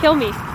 kill me.